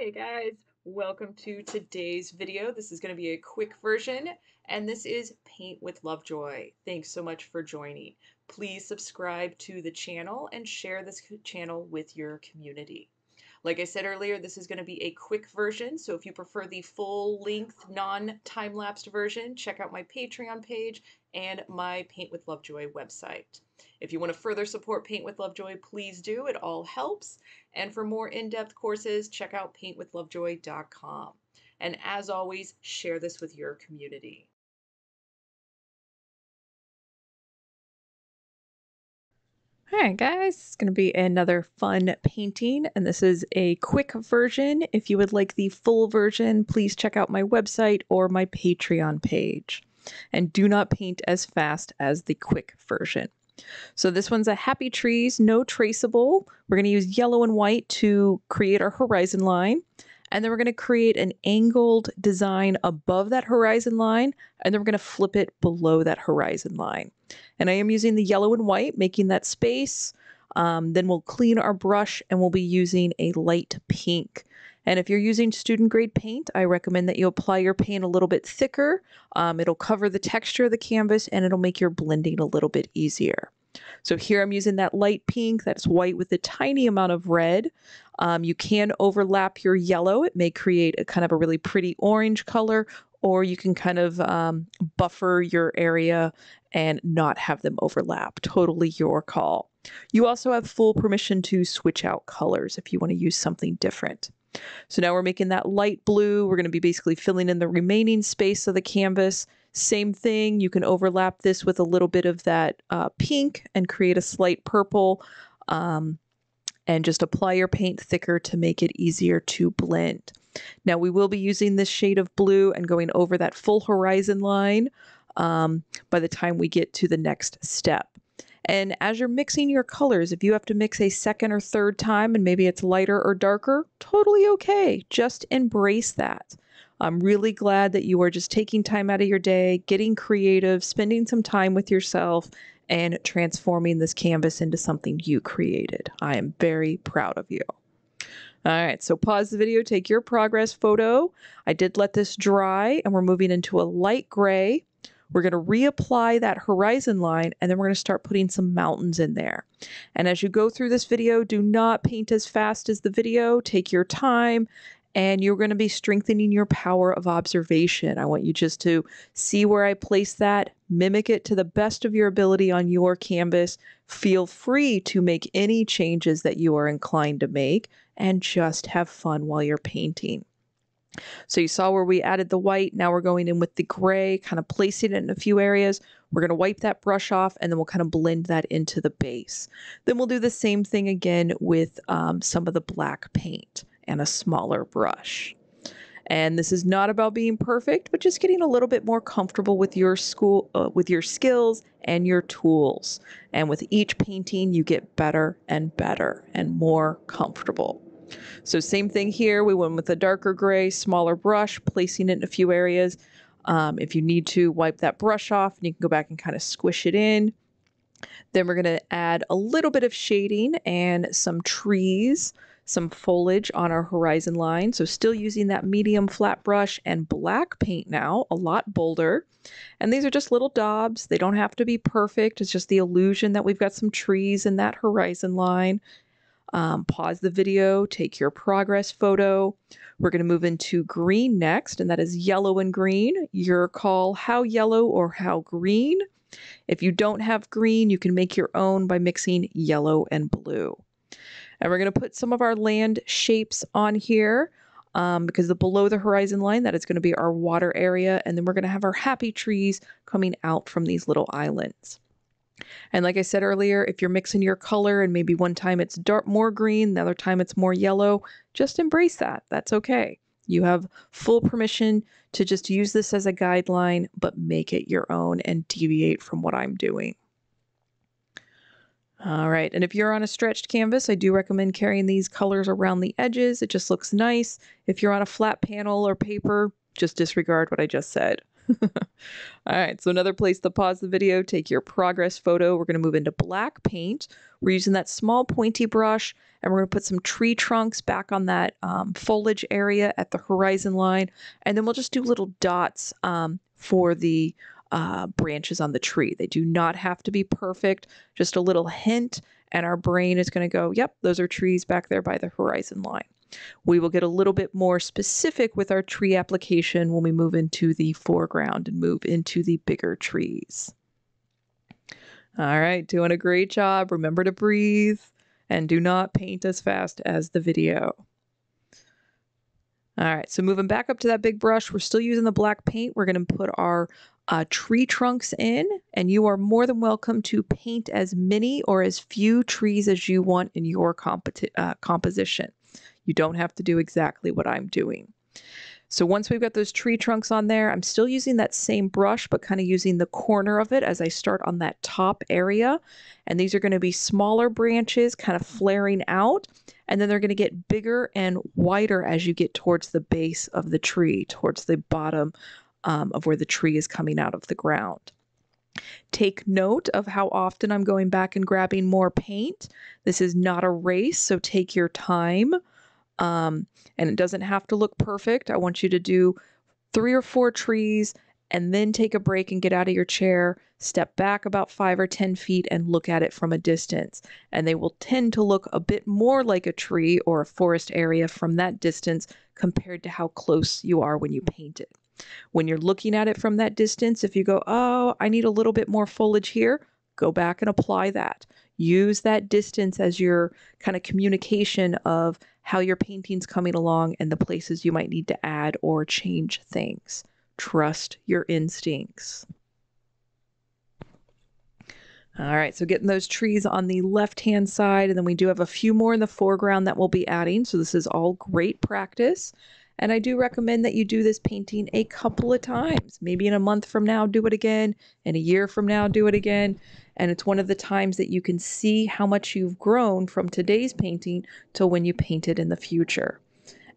Hey guys, welcome to today's video. This is going to be a quick version and this is Paint with Lovejoy. Thanks so much for joining. Please subscribe to the channel and share this channel with your community. Like I said earlier, this is going to be a quick version, so if you prefer the full length, non time lapsed version, check out my Patreon page and my Paint with Lovejoy website. If you want to further support Paint with Lovejoy, please do. It all helps. And for more in depth courses, check out paintwithlovejoy.com. And as always, share this with your community. Alright guys, it's going to be another fun painting and this is a quick version. If you would like the full version, please check out my website or my Patreon page. And do not paint as fast as the quick version. So this one's a Happy Trees, no traceable. We're going to use yellow and white to create our horizon line. And then we're going to create an angled design above that horizon line, and then we're going to flip it below that horizon line. And I am using the yellow and white, making that space. Um, then we'll clean our brush and we'll be using a light pink. And if you're using student grade paint, I recommend that you apply your paint a little bit thicker. Um, it'll cover the texture of the canvas and it'll make your blending a little bit easier. So here I'm using that light pink, that's white with a tiny amount of red. Um, you can overlap your yellow. It may create a kind of a really pretty orange color, or you can kind of um, buffer your area and not have them overlap. Totally your call. You also have full permission to switch out colors if you want to use something different. So now we're making that light blue. We're going to be basically filling in the remaining space of the canvas. Same thing, you can overlap this with a little bit of that uh, pink and create a slight purple. Um, and just apply your paint thicker to make it easier to blend. Now we will be using this shade of blue and going over that full horizon line um, by the time we get to the next step. And as you're mixing your colors, if you have to mix a second or third time and maybe it's lighter or darker, totally okay. Just embrace that. I'm really glad that you are just taking time out of your day, getting creative, spending some time with yourself, and transforming this canvas into something you created. I am very proud of you. All right, so pause the video, take your progress photo. I did let this dry and we're moving into a light gray. We're going to reapply that horizon line and then we're going to start putting some mountains in there. And as you go through this video, do not paint as fast as the video. Take your time and you're going to be strengthening your power of observation. I want you just to see where I place that, mimic it to the best of your ability on your canvas. Feel free to make any changes that you are inclined to make and just have fun while you're painting. So you saw where we added the white. Now we're going in with the gray, kind of placing it in a few areas. We're going to wipe that brush off and then we'll kind of blend that into the base. Then we'll do the same thing again with um, some of the black paint and a smaller brush. And this is not about being perfect, but just getting a little bit more comfortable with your school, uh, with your skills and your tools. And with each painting, you get better and better and more comfortable. So same thing here. We went with a darker gray, smaller brush, placing it in a few areas. Um, if you need to, wipe that brush off and you can go back and kind of squish it in. Then we're going to add a little bit of shading and some trees, some foliage on our horizon line. So still using that medium flat brush and black paint now, a lot bolder. And these are just little daubs. They don't have to be perfect. It's just the illusion that we've got some trees in that horizon line um, pause the video, take your progress photo. We're going to move into green next, and that is yellow and green. Your call how yellow or how green. If you don't have green, you can make your own by mixing yellow and blue. And we're going to put some of our land shapes on here um, because the below the horizon line, that is going to be our water area. And then we're going to have our happy trees coming out from these little islands. And like I said earlier, if you're mixing your color and maybe one time it's dark more green, the other time it's more yellow, just embrace that. That's okay. You have full permission to just use this as a guideline, but make it your own and deviate from what I'm doing. All right, and if you're on a stretched canvas, I do recommend carrying these colors around the edges. It just looks nice. If you're on a flat panel or paper, just disregard what I just said. All right, so another place to pause the video, take your progress photo. We're going to move into black paint. We're using that small pointy brush and we're going to put some tree trunks back on that um, foliage area at the horizon line. And then we'll just do little dots um, for the uh, branches on the tree. They do not have to be perfect, just a little hint. And our brain is going to go, yep, those are trees back there by the horizon line. We will get a little bit more specific with our tree application when we move into the foreground and move into the bigger trees. All right, doing a great job. Remember to breathe and do not paint as fast as the video. All right, so moving back up to that big brush, we're still using the black paint. We're going to put our uh, tree trunks in, and you are more than welcome to paint as many or as few trees as you want in your uh, composition. You don't have to do exactly what I'm doing. So once we've got those tree trunks on there, I'm still using that same brush, but kind of using the corner of it as I start on that top area. And these are going to be smaller branches kind of flaring out. And then they're going to get bigger and wider as you get towards the base of the tree, towards the bottom um, of where the tree is coming out of the ground. Take note of how often I'm going back and grabbing more paint. This is not a race, so take your time. Um, and it doesn't have to look perfect. I want you to do three or four trees and then take a break and get out of your chair, step back about five or 10 feet and look at it from a distance. And they will tend to look a bit more like a tree or a forest area from that distance compared to how close you are when you paint it. When you're looking at it from that distance, if you go, oh, I need a little bit more foliage here, go back and apply that. Use that distance as your kind of communication of how your painting's coming along and the places you might need to add or change things. Trust your instincts. All right, so getting those trees on the left-hand side, and then we do have a few more in the foreground that we'll be adding. So this is all great practice. And I do recommend that you do this painting a couple of times. Maybe in a month from now, do it again. In a year from now, do it again. And it's one of the times that you can see how much you've grown from today's painting to when you paint it in the future.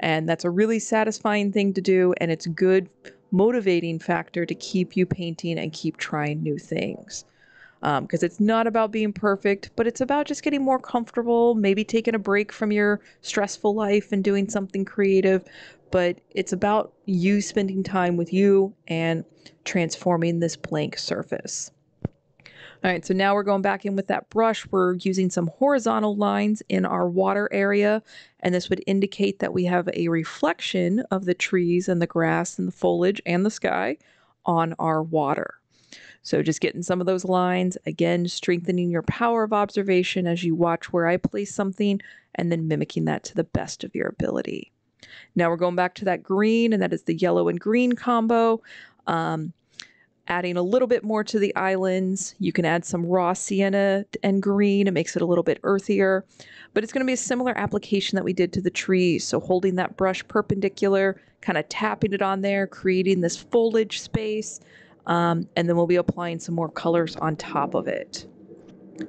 And that's a really satisfying thing to do. And it's good motivating factor to keep you painting and keep trying new things because um, it's not about being perfect, but it's about just getting more comfortable, maybe taking a break from your stressful life and doing something creative. But it's about you spending time with you and transforming this blank surface. All right, so now we're going back in with that brush. We're using some horizontal lines in our water area, and this would indicate that we have a reflection of the trees and the grass and the foliage and the sky on our water. So just getting some of those lines, again, strengthening your power of observation as you watch where I place something and then mimicking that to the best of your ability. Now we're going back to that green, and that is the yellow and green combo. Um, adding a little bit more to the islands. You can add some raw sienna and green. It makes it a little bit earthier, but it's going to be a similar application that we did to the trees. So holding that brush perpendicular, kind of tapping it on there, creating this foliage space, um, and then we'll be applying some more colors on top of it.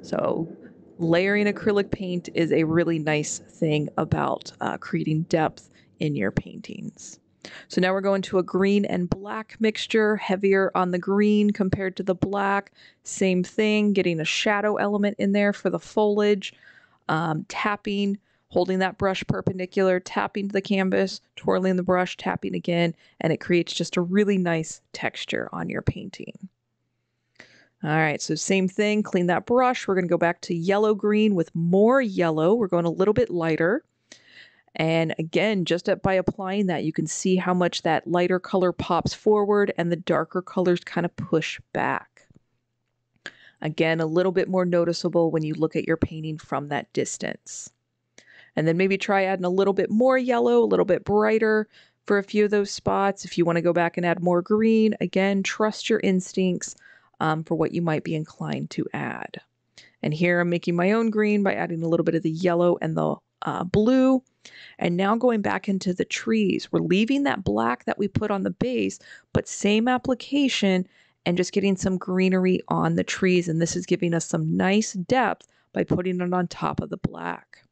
So layering acrylic paint is a really nice thing about uh, creating depth in your paintings. So now we're going to a green and black mixture, heavier on the green compared to the black. Same thing, getting a shadow element in there for the foliage, um, tapping holding that brush perpendicular, tapping to the canvas, twirling the brush, tapping again, and it creates just a really nice texture on your painting. All right, so same thing, clean that brush. We're gonna go back to yellow green with more yellow. We're going a little bit lighter. And again, just by applying that, you can see how much that lighter color pops forward and the darker colors kind of push back. Again, a little bit more noticeable when you look at your painting from that distance. And then maybe try adding a little bit more yellow, a little bit brighter for a few of those spots. If you want to go back and add more green, again, trust your instincts um, for what you might be inclined to add. And here I'm making my own green by adding a little bit of the yellow and the uh, blue. And now going back into the trees, we're leaving that black that we put on the base, but same application and just getting some greenery on the trees. And this is giving us some nice depth by putting it on top of the black.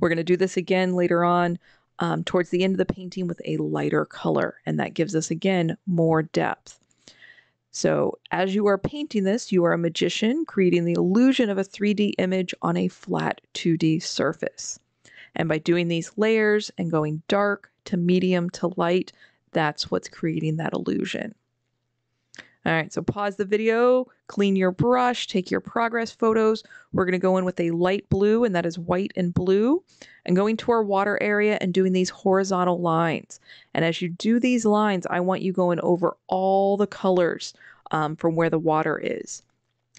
We're going to do this again later on um, towards the end of the painting with a lighter color. And that gives us, again, more depth. So as you are painting this, you are a magician creating the illusion of a 3D image on a flat 2D surface. And by doing these layers and going dark to medium to light, that's what's creating that illusion. All right, so pause the video, clean your brush, take your progress photos. We're going to go in with a light blue, and that is white and blue, and going to our water area and doing these horizontal lines. And as you do these lines, I want you going over all the colors um, from where the water is.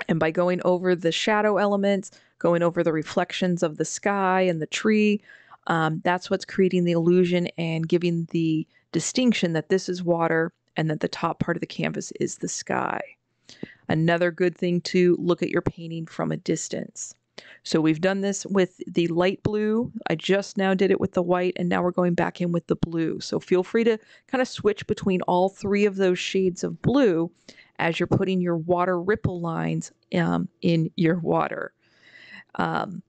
And by going over the shadow elements, going over the reflections of the sky and the tree, um, that's what's creating the illusion and giving the distinction that this is water and that the top part of the canvas is the sky. Another good thing to look at your painting from a distance. So we've done this with the light blue. I just now did it with the white and now we're going back in with the blue. So feel free to kind of switch between all three of those shades of blue as you're putting your water ripple lines um, in your water. Um,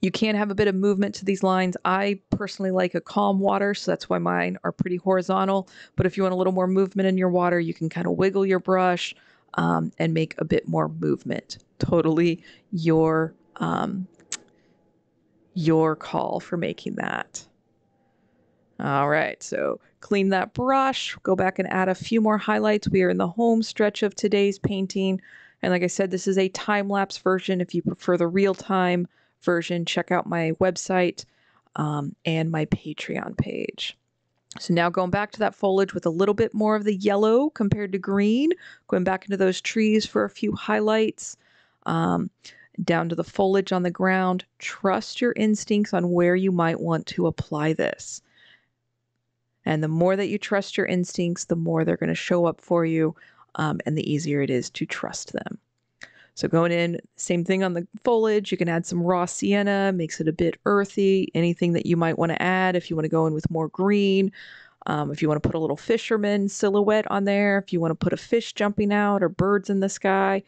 you can have a bit of movement to these lines. I personally like a calm water, so that's why mine are pretty horizontal. But if you want a little more movement in your water, you can kind of wiggle your brush um, and make a bit more movement. Totally your um, your call for making that. All right, so clean that brush, go back and add a few more highlights. We are in the home stretch of today's painting. And like I said, this is a time-lapse version. If you prefer the real-time version, check out my website um, and my Patreon page. So now going back to that foliage with a little bit more of the yellow compared to green, going back into those trees for a few highlights, um, down to the foliage on the ground. Trust your instincts on where you might want to apply this. And the more that you trust your instincts, the more they're going to show up for you, um, and the easier it is to trust them. So going in, same thing on the foliage. You can add some raw sienna, makes it a bit earthy. Anything that you might want to add if you want to go in with more green. Um, if you want to put a little fisherman silhouette on there, if you want to put a fish jumping out or birds in the sky,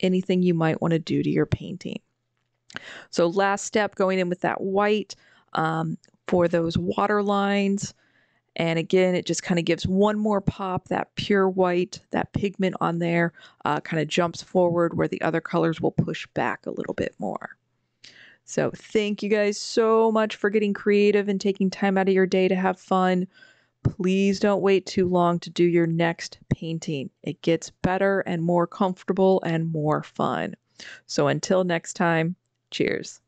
anything you might want to do to your painting. So last step, going in with that white um, for those water lines. And again, it just kind of gives one more pop, that pure white, that pigment on there uh, kind of jumps forward where the other colors will push back a little bit more. So thank you guys so much for getting creative and taking time out of your day to have fun. Please don't wait too long to do your next painting. It gets better and more comfortable and more fun. So until next time, cheers.